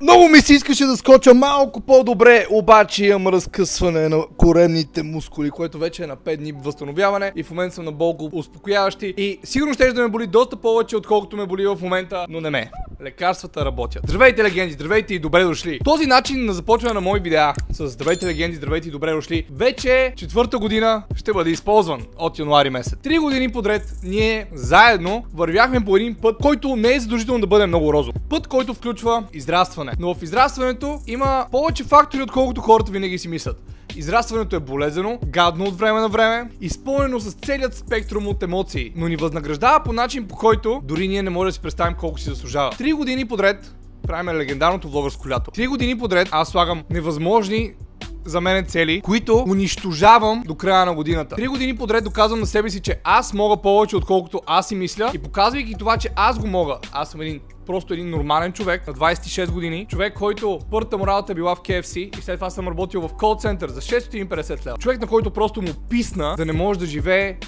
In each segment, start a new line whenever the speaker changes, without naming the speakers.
Много ми се искаше да скоча малко по-добре, обаче имам разкъсване на коремните мускули, което вече е на 5 дни възстановяване и в момента съм на болко успокояващи и сигурно ще да ме боли доста повече, отколкото ме боли в момента, но не ме. Лекарствата работят. Здравейте, легенди, здравейте и добре дошли. Този начин на започване на мои видеа с здравейте, легенди, здравейте и добре дошли, вече четвърта година ще бъде използван от януари месец. Три години подред ние заедно вървяхме по един път, който не е задължително да бъде много розов. Път, който включва израстване. Но в израстването има повече фактори, отколкото хората винаги си мислят. Израстването е болезнено, гадно от време на време, изпълнено с целият спектрум от емоции, но ни възнаграждава по начин по който дори ние не можем да си представим колко си заслужава. Три години подред правим легендарното влогарско лято. Три години подред аз слагам невъзможни за мен цели, които унищожавам до края на годината. Три години подред доказвам на себе си, че аз мога повече, отколкото аз си мисля. И показвайки това, че аз го мога, аз съм един просто един нормален човек на 26 години. Човек, който първата му работа е била в KFC и след това съм работил в кол център за 650 лева. Човек, на който просто му писна да не може да живее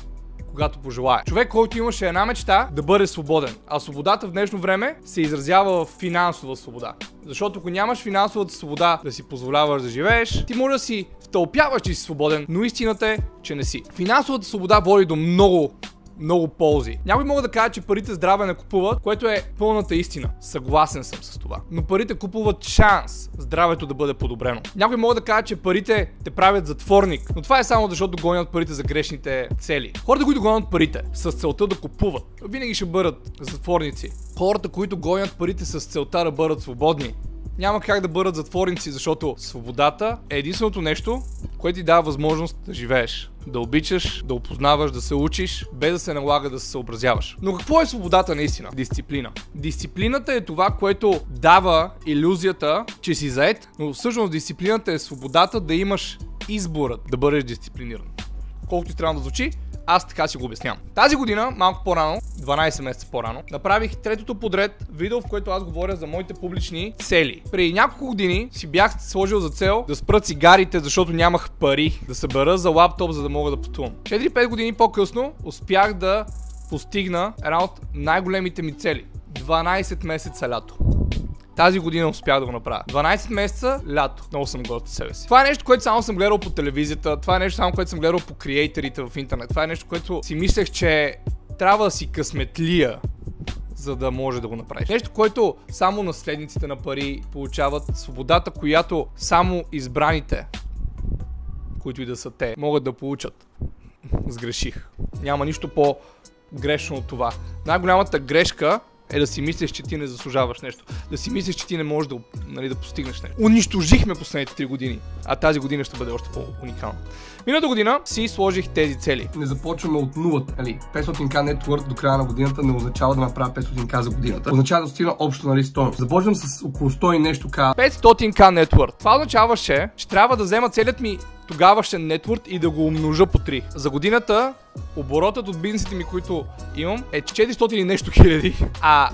когато пожелая. Човек, който имаше една мечта да бъде свободен. А свободата в днешно време се изразява в финансова свобода. Защото ако нямаш финансовата свобода да си позволяваш да живееш, ти може да си втълпяваш, че си свободен, но истината е, че не си. Финансовата свобода води до много много ползи. Някои могат да кажат, че парите здраве не купуват, което е пълната истина. Съгласен съм с това. Но парите купуват шанс здравето да бъде подобрено. Някои могат да кажат, че парите те правят затворник, но това е само защото гонят парите за грешните цели. Хората, които гонят парите с целта да купуват, винаги ще бъдат затворници. Хората, които гонят парите с целта да бъдат свободни, няма как да бъдат затворници, защото свободата е единственото нещо, което ти дава възможност да живееш. Да обичаш, да опознаваш, да се учиш, без да се налага да се съобразяваш. Но какво е свободата наистина? Дисциплина. Дисциплината е това, което дава иллюзията, че си заед, но всъщност дисциплината е свободата да имаш изборът да бъдеш дисциплиниран. Колкото и странно да звучи, аз така си го обяснявам. Тази година, малко по-рано, 12 месеца по-рано, направих третото подред видео, в което аз говоря за моите публични цели. Преди няколко години си бях сложил за цел да спра цигарите, защото нямах пари да събера за лаптоп, за да мога да пътувам. 4-5 години по-късно успях да постигна една от най-големите ми цели. 12 месеца лято. Тази година успях да го направя. 12 месеца, лято. Много съм горд себе си. Това е нещо, което само съм гледал по телевизията. Това е нещо, само което съм гледал по креаторите в интернет. Това е нещо, което си мислех, че трябва да си късметлия за да може да го направиш. Нещо, което само наследниците на пари получават свободата, която само избраните, които и да са те, могат да получат. Сгреших. Няма нищо по-грешно от това. Най-голямата грешка е да си мислиш, че ти не заслужаваш нещо. Да си мислиш, че ти не можеш да, нали, да постигнеш нещо. Унищожихме последните 3 години, а тази година ще бъде още по-уникална. Миналата година си сложих тези цели.
Не започваме от нулата. Нали? 500к network до края на годината не означава да направя 500к за годината. Означава да достигна общо нали, стойност. Започвам с около 100 и нещо к.
500к network. Това означаваше, че трябва да взема целият ми тогавашен нетворк и да го умножа по 3. За годината оборотът от бизнесите ми, които имам, е 400 и нещо хиляди. А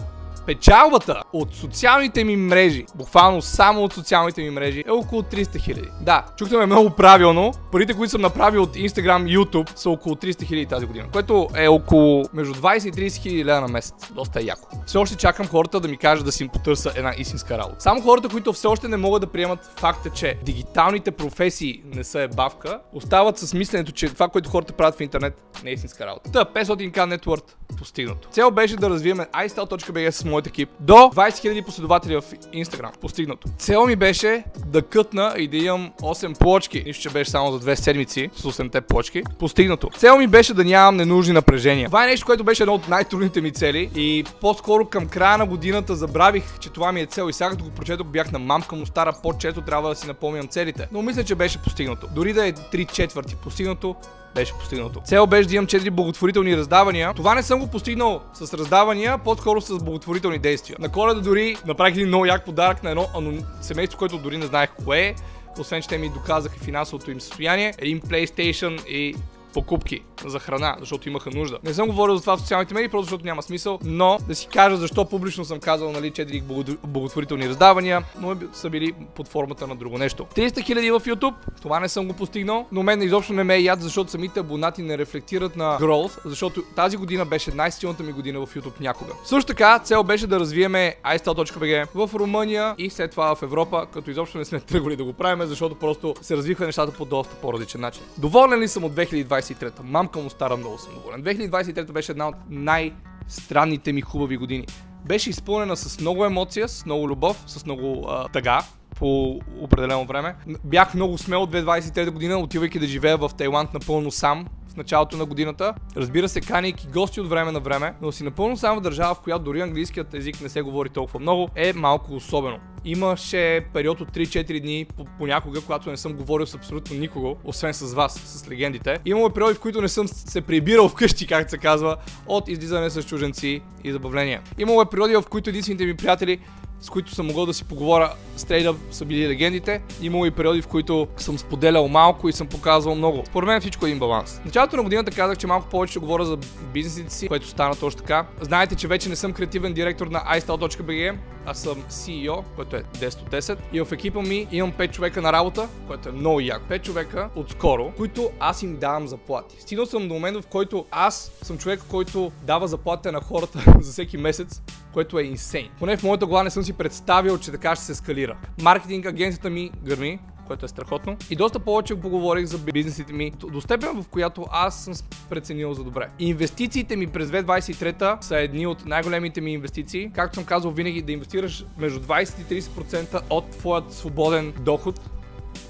Печалбата от социалните ми мрежи, буквално само от социалните ми мрежи, е около 300 хиляди. Да, чухте ме много правилно. Парите, които съм направил от Instagram и YouTube са около 300 хиляди тази година, което е около между 20 и 30 хиляди лева на месец. Доста е яко. Все още чакам хората да ми кажат да си им потърса една истинска работа. Само хората, които все още не могат да приемат факта, че дигиталните професии не са ебавка, остават с мисленето, че това, което хората правят в интернет, не е истинска работа. Та, 500к network постигнато. Цел беше да развием iStyle.bg с моят екип до 20 000 последователи в Instagram. Постигнато. Цел ми беше да кътна и да имам 8 плочки. Нищо, че беше само за 2 седмици с 8-те плочки. Постигнато. Цел ми беше да нямам ненужни напрежения. Това е нещо, което беше едно от най-трудните ми цели и по-скоро към края на годината забравих, че това ми е цел и сега като го прочетох бях на мамка му стара по-често трябва да си напомням целите. Но мисля, че беше постигнато. Дори да е 3 четвърти постигнато, беше постигнато. Цел беше да имам 4 благотворителни раздавания. Това не съм го постигнал с раздавания, по-скоро с благотворителни действия. На коледа дори направих един много як подарък на едно анон... семейство, което дори не знаех кое е. Освен, че те ми доказаха финансовото им състояние. Един PlayStation и покупки за храна, защото имаха нужда. Не съм говорил за това в социалните медии, просто защото няма смисъл, но да си кажа защо публично съм казал, нали, 4 благотворителни раздавания, но са били под формата на друго нещо. 300 хиляди в YouTube, това не съм го постигнал, но мен изобщо не ме е яд, защото самите абонати не рефлектират на growth, защото тази година беше най-силната ми година в YouTube някога. Също така, цел беше да развиеме iStyle.bg в Румъния и след това в Европа, като изобщо не сме тръгвали да го правим, защото просто се развиха нещата по доста по-различен начин. Доволен ли съм от 2023? Мамка му стара много съм доволен. 2023 беше една от най-странните ми хубави години. Беше изпълнена с много емоция, с много любов, с много а, тъга, по определено време. Бях много смел от 2023 година, отивайки да живея в Тайланд напълно сам, в началото на годината. Разбира се, канейки гости от време на време, но си напълно само държава, в която дори английският език не се говори толкова много, е малко особено. Имаше период от 3-4 дни понякога, когато не съм говорил с абсолютно никого, освен с вас, с легендите. Имало периоди, в които не съм се прибирал вкъщи, както се казва, от излизане с чуженци и забавления. Имало е периоди, в които единствените ми приятели с които съм могъл да си поговоря стрейда са били легендите. Имало и периоди, в които съм споделял малко и съм показвал много. Според мен всичко е един баланс. В началото на годината казах, че малко повече ще говоря за бизнесите си, което стана точно така. Знаете, че вече не съм креативен директор на iStyle.bg, аз съм CEO, което е 10 от 10. И в екипа ми имам 5 човека на работа, което е много як. 5 човека отскоро, които аз им давам заплати. Стигнал съм до момента, в който аз съм човек, който дава заплатите на хората за всеки месец, което е инсейн. Поне в моята глава не съм си представил, че така ще се скалира. Маркетинг агенцията ми гърми, което е страхотно. И доста повече поговорих за бизнесите ми, до степен в която аз съм преценил за добре. Инвестициите ми през 2023 са едни от най-големите ми инвестиции. Както съм казал винаги, да инвестираш между 20 и 30% от твоят свободен доход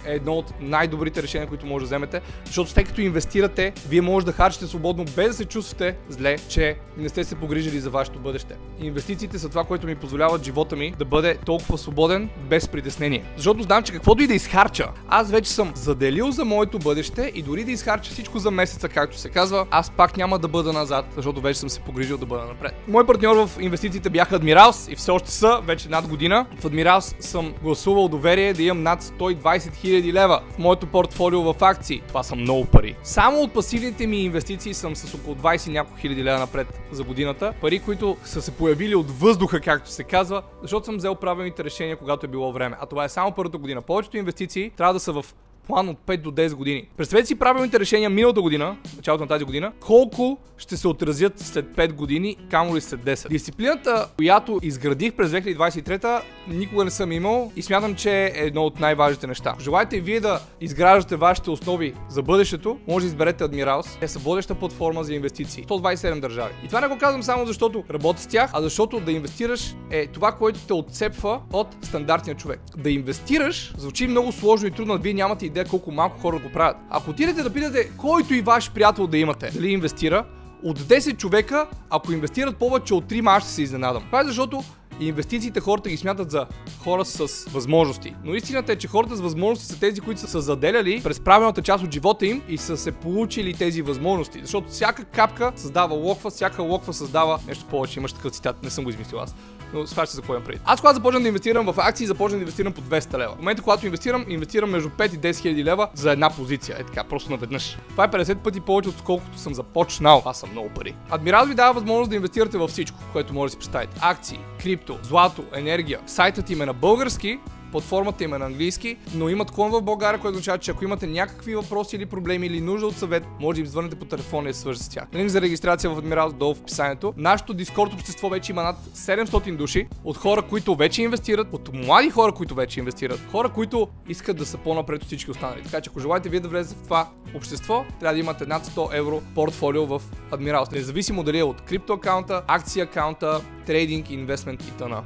е едно от най-добрите решения, които може да вземете, защото тъй като инвестирате, вие може да харчите свободно, без да се чувствате зле, че не сте се погрижили за вашето бъдеще. Инвестициите са това, което ми позволяват живота ми да бъде толкова свободен, без притеснение. Защото знам, че каквото и да изхарча, аз вече съм заделил за моето бъдеще и дори да изхарча всичко за месеца, както се казва, аз пак няма да бъда назад, защото вече съм се погрижил да бъда напред. Мой партньор в инвестициите бяха Адмиралс и все още са, вече над година. В Адмиралс съм гласувал доверие да имам над 120 000 000 лева в моето портфолио в акции. Това са много пари. Само от пасивните ми инвестиции съм с около 20 няколко хиляди лева напред за годината. Пари, които са се появили от въздуха, както се казва, защото съм взел правилните решения, когато е било време. А това е само първата година. Повечето инвестиции трябва да са в план от 5 до 10 години. Представете си правилните решения миналата година, началото на тази година, колко ще се отразят след 5 години, камо ли след 10. Дисциплината, която изградих през 2023, никога не съм имал и смятам, че е едно от най-важните неща. Желаете и вие да изграждате вашите основи за бъдещето, може да изберете Admirals. Те са водеща платформа за инвестиции. 127 държави. И това не го казвам само защото работя с тях, а защото да инвестираш е това, което те отцепва от стандартния човек. Да инвестираш звучи много сложно и трудно, вие нямате идея колко малко хора го правят. Ако отидете да питате който и ваш приятел да имате, дали инвестира, от 10 човека, ако инвестират повече от 3, аз ще се изненадам. Това е защото инвестициите хората ги смятат за хора с възможности. Но истината е, че хората с възможности са тези, които са заделяли през правилната част от живота им и са се получили тези възможности. Защото всяка капка създава локва, всяка локва създава нещо повече. Имаш такъв цитат, не съм го измислил аз. Но сваща за какво имам преди. Аз когато започнах да инвестирам в акции, започнах да инвестирам по 200 лева. В момента, когато инвестирам, инвестирам между 5 и 10 хиляди лева за една позиция. Е така, просто наведнъж. Това е 50 пъти повече, отколкото съм започнал. Аз съм много пари. Адмирал ви дава възможност да инвестирате във всичко, което може да си представите. Акции, крипто, злато, енергия. Сайтът им е на български, платформата им е на английски, но имат клон в България, което означава, че ако имате някакви въпроси или проблеми или нужда от съвет, може да им звънете по телефона и да свържете с тях. Линк за регистрация в Адмирал долу в описанието. Нашето Дискорд общество вече има над 700 души от хора, които вече инвестират, от млади хора, които вече инвестират, хора, които искат да са по-напред от всички останали. Така че ако желаете вие да влезете в това общество, трябва да имате над 100 евро портфолио в Адмирал. Независимо дали е от крипто акаунта, акция акаунта, трейдинг, инвестмент и т.н.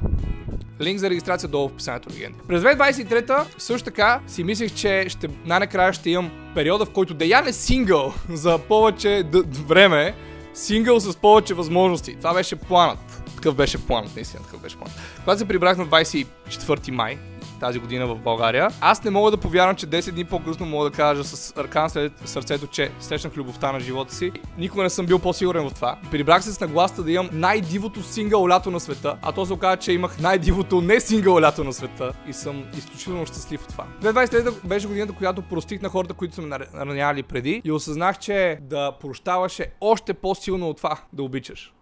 Линк за регистрация долу в описанието легенди. През 2023 също така си мислех, че ще, най-накрая ще имам периода, в който да я не сингъл за повече време, сингъл с повече възможности. Това беше планът. Такъв беше планът, наистина такъв беше планът. Когато се прибрах на 24 май, тази година в България. Аз не мога да повярвам, че 10 дни по-късно мога да кажа с ръка на сърцето, че срещнах любовта на живота си. Никога не съм бил по-сигурен в това. Прибрах се с нагласта да имам най-дивото сингъл лято на света, а то се оказа, че имах най-дивото не сингъл лято на света и съм изключително щастлив от това. 2023 беше годината, която простих на хората, които са ме ранявали преди и осъзнах, че да прощаваш е още по-силно от това да обичаш.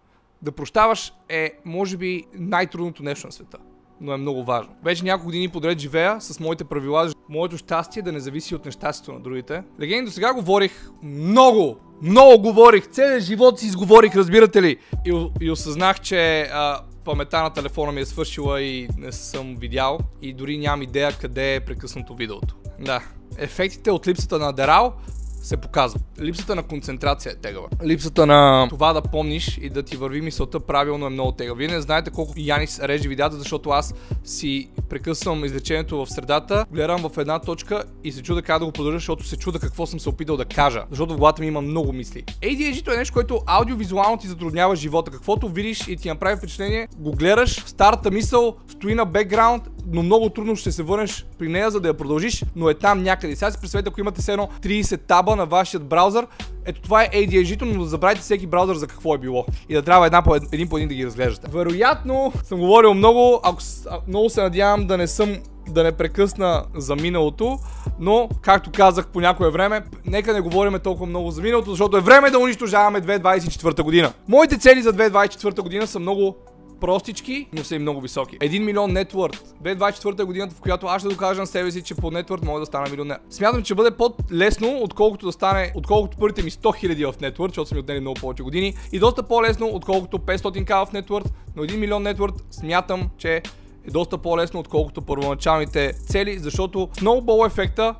Да прощаваш е, може би, най-трудното нещо на света но е много важно. Вече няколко години подред живея с моите правила. Моето щастие да не зависи от нещастието на другите. Легенди до сега говорих много, много говорих. Целият живот си изговорих, разбирате ли? И, и осъзнах, че а, памета на телефона ми е свършила и не съм видял. И дори нямам идея къде е прекъснато видеото. Да. Ефектите от липсата на Дерал се показва. Липсата на концентрация е тегава. Липсата на това да помниш и да ти върви мисълта правилно е много тегава. Вие не знаете колко Янис реже видеята, защото аз си прекъсвам изречението в средата, гледам в една точка и се чуда как да го продължа, защото се чуда какво съм се опитал да кажа. Защото в главата ми има много мисли. ADHD е нещо, което аудиовизуално ти затруднява живота. Каквото видиш и ти направи впечатление, го гледаш, старата мисъл стои на бекграунд, но много трудно ще се върнеш при нея, за да я продължиш, но е там някъде. Сега си представете, ако имате едно 30 таба на вашия браузър, ето това е ADHD, но да забравяйте всеки браузър за какво е било. И да трябва една по един по един да ги разглеждате. Вероятно съм говорил много, ако много се надявам да не съм да не прекъсна за миналото, но, както казах по някое време, нека не говорим толкова много за миналото, защото е време да унищожаваме 2024 година. Моите цели за 2024 година са много простички, но са и много високи. 1 милион нетворд. 2024 е годината, в която аз ще докажа на себе си, че по нетворд мога да стана милионер. Смятам, че бъде по-лесно, отколкото да стане, отколкото първите ми 100 хиляди в нетворд, защото са ми отнели много повече години. И доста по-лесно, отколкото 500к в нетворд, но 1 милион нетворд смятам, че е доста по-лесно, отколкото първоначалните цели, защото сноубол ефекта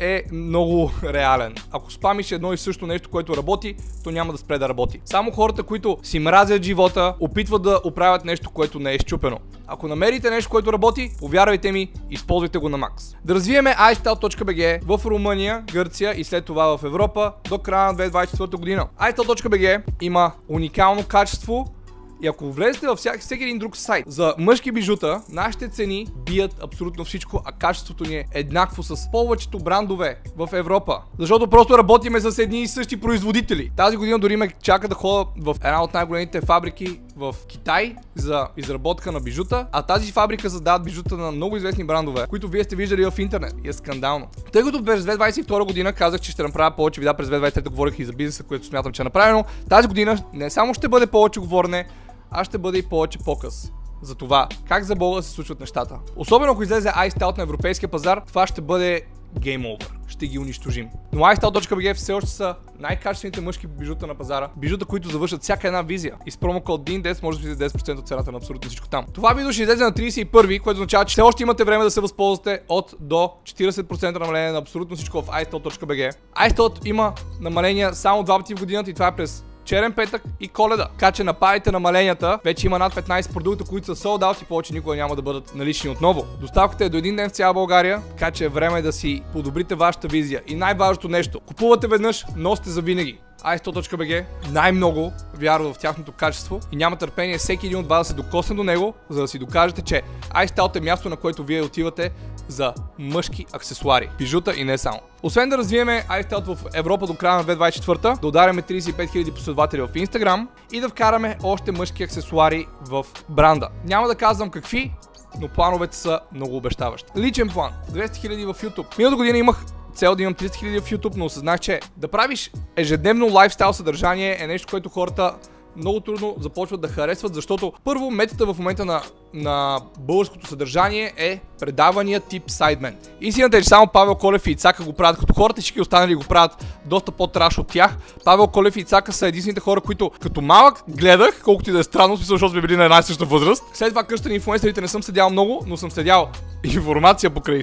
е много реален. Ако спамиш едно и също нещо, което работи, то няма да спре да работи. Само хората, които си мразят живота, опитват да оправят нещо, което не е щупено. Ако намерите нещо, което работи, повярвайте ми, използвайте го на макс. Да развиеме iStyle.bg в Румъния, Гърция и след това в Европа до края на 2024 година. iStyle.bg има уникално качество, и ако влезете във всяк, всеки един друг сайт за мъжки бижута, нашите цени бият абсолютно всичко, а качеството ни е еднакво с повечето брандове в Европа. Защото просто работиме с едни и същи производители. Тази година дори ме чака да ходя в една от най-големите фабрики в Китай за изработка на бижута, а тази фабрика създават бижута на много известни брандове, които вие сте виждали в интернет. И е скандално. Тъй като през 2022 година казах, че ще направя повече видеа през 2023 говорих и за бизнеса, което смятам, че е направено. Тази година не само ще бъде повече говорене, а ще бъде и повече показ за това как за Бога се случват нещата. Особено ако излезе iStyle на европейския пазар, това ще бъде Game Over. Ще ги унищожим. Но iStyle.bg все още са най-качествените мъжки бижута на пазара. Бижута, които завършат всяка една визия. И с промокод DIN10 може да видите 10% от цената на абсолютно всичко там. Това видео ще излезе на 31, което означава, че все още имате време да се възползвате от до 40% намаление на абсолютно всичко в iStyle.bg. iStyle има намаления само два пъти в годината и това е през черен петък и коледа. Така че нападите намаленията. Вече има над 15 продукта, които са sold out и повече никога няма да бъдат налични отново. Доставката е до един ден в цяла България, така че е време да си подобрите вашата визия. И най-важното нещо, купувате веднъж, носите за винаги iStore.bg най-много вярва в тяхното качество и няма търпение всеки един от вас да се докосне до него, за да си докажете, че iStyle е място, на което вие отивате за мъжки аксесуари, пижута и не само. Освен да развиеме iStyle в Европа до края на 2024, да ударяме 35 000 последователи в Instagram и да вкараме още мъжки аксесуари в бранда. Няма да казвам какви, но плановете са много обещаващи. Личен план. 200 000 в YouTube. Миналата година имах цел да имам 300 000 в YouTube, но осъзнах, че да правиш ежедневно лайфстайл съдържание е нещо, което хората много трудно започват да харесват, защото първо метата в момента на, на българското съдържание е предавания тип сайдмен. Истината е, че само Павел Колев и Ицака го правят, като хората всички останали го правят доста по-траш от тях. Павел Колев и Ицака са единствените хора, които като малък гледах, колкото и да е странно, смисъл, защото сме били на една и съща възраст. След това къщата на инфлуенсерите не съм следял много, но съм следял информация покрай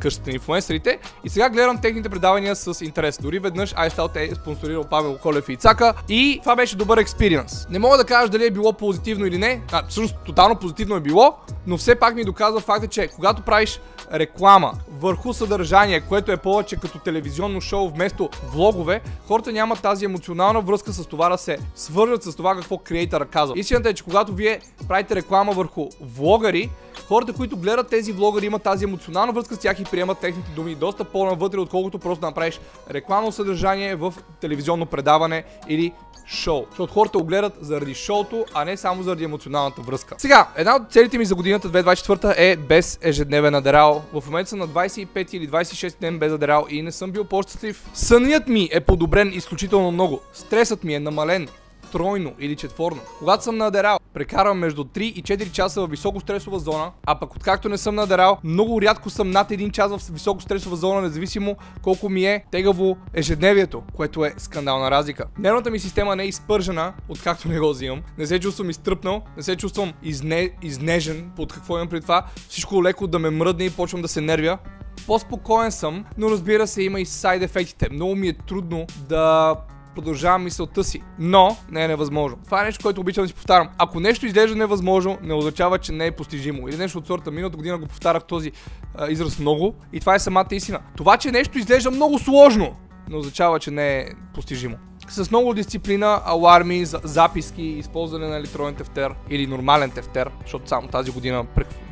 къщата на инфлуенсерите. И сега гледам техните предавания с интерес. Дори веднъж iStyle е спонсорирал Павел Колев и Ицака и това беше добър експириенс. Не мога да кажа дали е било позитивно или не. А, всъщност тотално позитивно е било, но все пак ми доказва факта, че когато правиш реклама върху съдържание, което е повече като телевизионно шоу вместо влогове, хората нямат тази емоционална връзка с това да се свържат с това какво креатора казва. Истината е, че когато вие правите реклама върху влогари, Хората, които гледат тези влогъри, имат тази емоционална връзка с тях и приемат техните думи доста по-навътре, отколкото просто да направиш рекламно съдържание в телевизионно предаване или шоу. Защото хората го гледат заради шоуто, а не само заради емоционалната връзка. Сега, една от целите ми за годината 2024 е без ежедневен адерал. В момента съм на 25 или 26 ден без адерал и не съм бил по-щастлив. Сънят ми е подобрен изключително много. Стресът ми е намален тройно или четворно. Когато съм надерал, прекарвам между 3 и 4 часа в високо стресова зона, а пък откакто не съм надерал, много рядко съм над 1 час в високо стресова зона, независимо колко ми е тегаво ежедневието, което е скандална разлика. Нервната ми система не е изпържена, откакто не го взимам. Не се чувствам изтръпнал, не се чувствам изне... изнежен под какво имам при това. Всичко леко да ме мръдне и почвам да се нервя. По-спокоен съм, но разбира се има и сайд ефектите. Много ми е трудно да продължавам мисълта си. Но не е невъзможно. Това е нещо, което обичам да си повтарям. Ако нещо изглежда невъзможно, не означава, че не е постижимо. Или нещо от сорта. Миналата година го повтарях този а, израз много. И това е самата истина. Това, че нещо изглежда много сложно, не означава, че не е постижимо. С много дисциплина, аларми, записки, използване на електронен тефтер или нормален тефтер, защото само тази година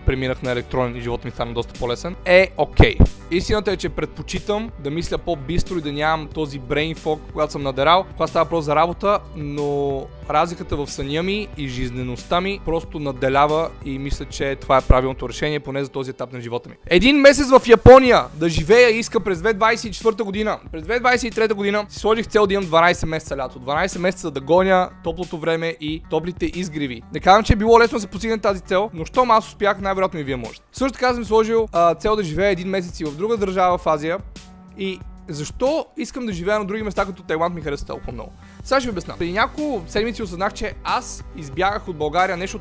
преминах на електронен и живота ми стана доста по-лесен, е окей. Okay. Истината е, че предпочитам да мисля по-бистро и да нямам този brain fog, когато съм надерал, когато става просто за работа, но разликата в съня ми и жизнеността ми просто наделява и мисля, че това е правилното решение, поне за този етап на живота ми. Един месец в Япония да живея иска през 2024 година. През 2023 година си сложих цел да имам 12 месеца лято. 12 месеца да гоня топлото време и топлите изгриви. Не казвам, че е било лесно да се постигне тази цел, но щом аз успях, най-вероятно и вие можете. Също така съм сложил а, цел да живея един месец и в друга държава в Азия и защо искам да живея на други места, като Тайланд ми харесва толкова много? Сега ще ви обясна. Преди няколко седмици осъзнах, че аз избягах от България, нещо,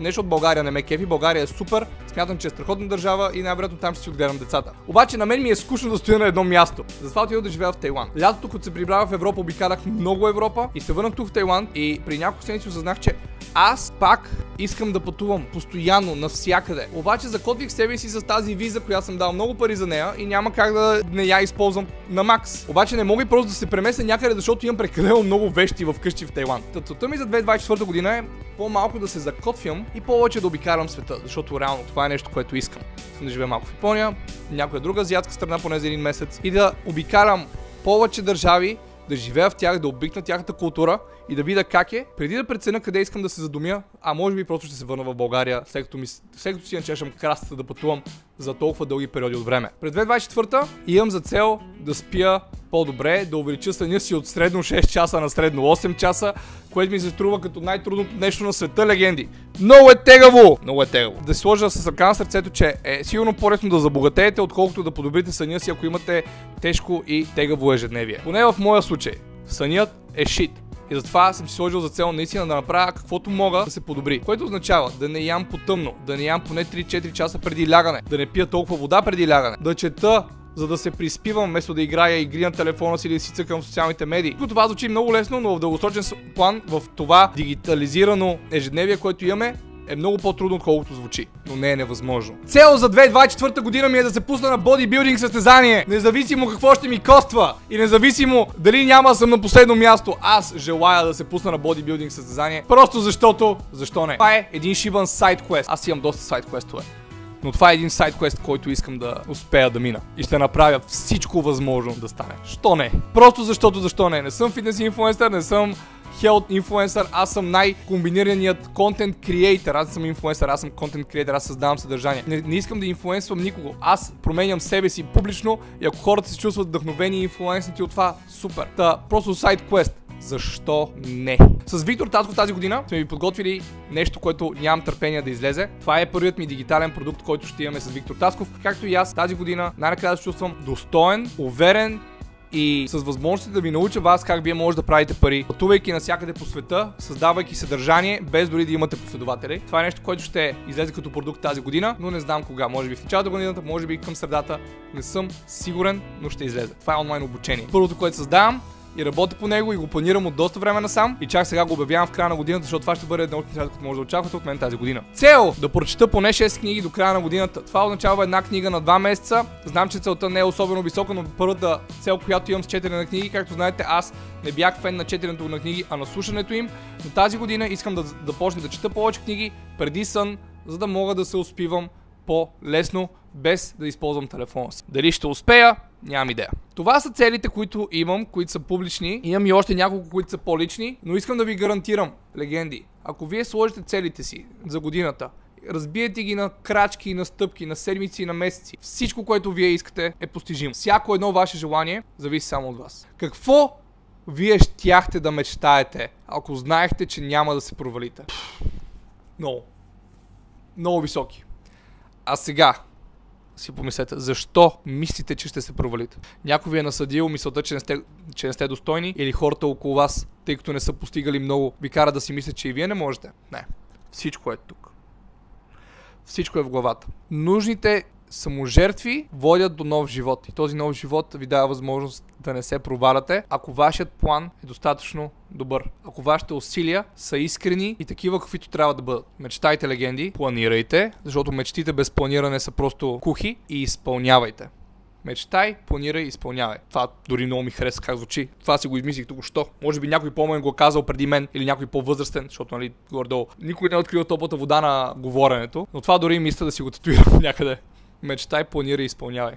нещо от България не ме кефи. България е супер, смятам, че е страхотна държава и най-вероятно там ще си отгледам децата. Обаче на мен ми е скучно да стоя на едно място. Затова отидох да живея в Тайланд. Лятото, като се прибрах в Европа, обикалях много Европа и се върнах тук в Тайланд и при няколко седмици осъзнах, че аз пак искам да пътувам постоянно, навсякъде. Обаче закотвих себе си с тази виза, която съм дал много пари за нея и няма как да не я използвам на макс. Обаче не мога и просто да се премесня някъде, защото имам прекалено много вещи в къщи в Тайланд. Целта ми за 2024 година е по-малко да се закотвям и повече да обикарам света, защото реално това е нещо, което искам. Искам да живея малко в Япония, някоя друга азиатска страна поне за един месец и да обикарам повече държави, да живея в тях, да обикна тяхната култура и да видя как е, преди да преценя къде искам да се задумя, а може би просто ще се върна в България, след като, ми, след като си начешам красата да пътувам за толкова дълги периоди от време. През 2024 имам за цел да спя по-добре, да увелича съня си от средно 6 часа на средно 8 часа, което ми се струва като най-трудното нещо на света, легенди. Много е тегаво! Много е тегаво. Да си сложа с ръка на сърцето, че е сигурно по-лесно да забогатеете, отколкото да подобрите съня си, ако имате тежко и тегаво ежедневие. Поне в моя случай. Сънят е шит. И затова съм си сложил за цел наистина да направя каквото мога да се подобри. Което означава да не ям по тъмно, да не ям поне 3-4 часа преди лягане, да не пия толкова вода преди лягане, да чета за да се приспивам, вместо да играя игри на телефона си или да си цъкам в социалните медии. Тук това звучи много лесно, но в дългосрочен план в това дигитализирано ежедневие, което имаме, е много по-трудно, отколкото звучи. Но не е невъзможно. Цел за 2024 година ми е да се пусна на бодибилдинг състезание. Независимо какво ще ми коства. И независимо дали няма съм на последно място. Аз желая да се пусна на бодибилдинг състезание. Просто защото, защо не? Това е един шибан сайт квест. Аз имам доста сайт квестове. Но това е един сайт квест, който искам да успея да мина. И ще направя всичко възможно да стане. Що не? Просто защото защо не? Не съм фитнес инфлуенсър, не съм health инфлуенсър, аз съм най-комбинираният контент креатор. Аз съм инфлуенсър, аз съм контент креатор, аз създавам съдържание. Не, не искам да инфлуенсвам никого. Аз променям себе си публично и ако хората се чувстват вдъхновени и инфлуенснати от това, супер. Та, просто сайт квест. Защо не? С Виктор Татков тази година сме ви подготвили нещо, което нямам търпение да излезе. Това е първият ми дигитален продукт, който ще имаме с Виктор Тасков. Както и аз тази година най-накрая се чувствам достоен, уверен и с възможности да ви науча вас как вие може да правите пари, пътувайки навсякъде по света, създавайки съдържание, без дори да имате последователи. Това е нещо, което ще излезе като продукт тази година, но не знам кога. Може би в началото на годината, може би към средата. Не съм сигурен, но ще излезе. Това е онлайн обучение. Първото, което създавам, и работя по него и го планирам от доста време насам и чак сега го обявявам в края на годината, защото това ще бъде едно от нещата, които може да очаквате от мен тази година. Цел да прочета поне 6 книги до края на годината. Това означава една книга на 2 месеца. Знам, че целта не е особено висока, но първата цел, която имам с четене на книги, както знаете, аз не бях фен на четенето на книги, а на слушането им. Но тази година искам да, да почна да чета повече книги преди сън, за да мога да се успивам по-лесно, без да използвам телефона си. Дали ще успея, нямам идея. Това са целите, които имам, които са публични. Имам и още няколко, които са по-лични, но искам да ви гарантирам, легенди, ако вие сложите целите си за годината, разбиете ги на крачки, на стъпки, на седмици и на месеци. Всичко, което вие искате е постижимо. Всяко едно ваше желание зависи само от вас. Какво вие щяхте да мечтаете, ако знаехте, че няма да се провалите? Много. Много високи. А сега, си помислете, защо мислите, че ще се провалите? Някой ви е насъдил мисълта, че не, сте, че не сте достойни или хората около вас, тъй като не са постигали много, ви кара да си мислят, че и вие не можете? Не. Всичко е тук. Всичко е в главата. Нужните саможертви водят до нов живот. И този нов живот ви дава възможност да не се проваляте, ако вашият план е достатъчно добър. Ако вашите усилия са искрени и такива, каквито трябва да бъдат. Мечтайте легенди, планирайте, защото мечтите без планиране са просто кухи и изпълнявайте. Мечтай, планирай, изпълнявай. Това дори много ми хареса как звучи. Това си го измислих тук що. Може би някой по-мен го е казал преди мен или някой по-възрастен, защото нали, горе-долу. Никой не е открил топлата вода на говоренето, но това дори мисля да си го татуирам някъде. Мечтай, планирай, изпълнявай.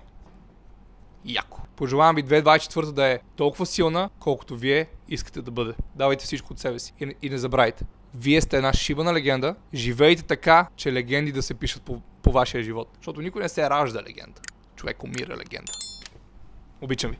Яко. Пожелавам ви 2024 да е толкова силна, колкото вие искате да бъде. Давайте всичко от себе си. И, и не забравяйте. Вие сте една шибана легенда. Живейте така, че легенди да се пишат по, по вашия живот. Защото никой не се ражда легенда. Човек умира легенда. Обичам ви.